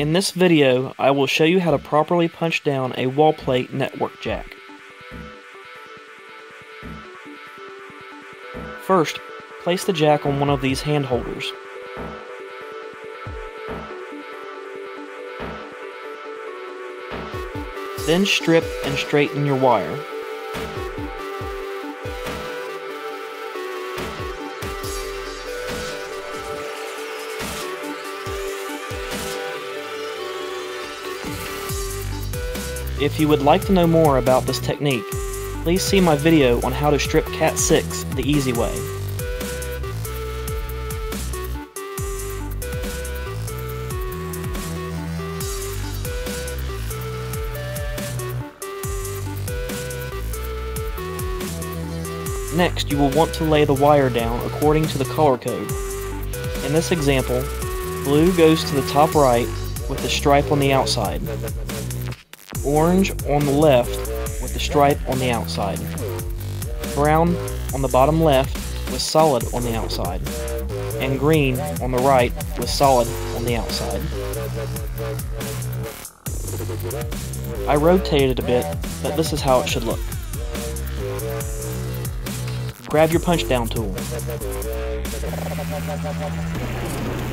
In this video, I will show you how to properly punch down a wall plate network jack. First, place the jack on one of these hand holders. Then strip and straighten your wire. If you would like to know more about this technique, please see my video on how to strip Cat 6 the easy way. Next, you will want to lay the wire down according to the color code. In this example, blue goes to the top right with the stripe on the outside, orange on the left with the stripe on the outside, brown on the bottom left with solid on the outside, and green on the right with solid on the outside. I rotated a bit, but this is how it should look. Grab your punch down tool.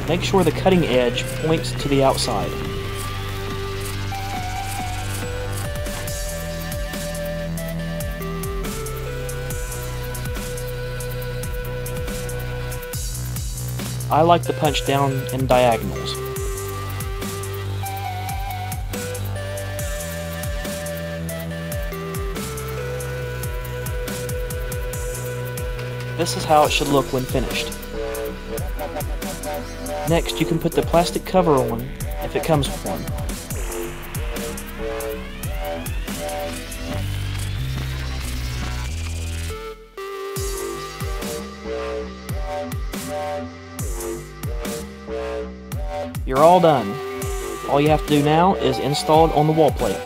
Make sure the cutting edge points to the outside. I like to punch down in diagonals. This is how it should look when finished. Next, you can put the plastic cover on if it comes with one. You're all done. All you have to do now is install it on the wall plate.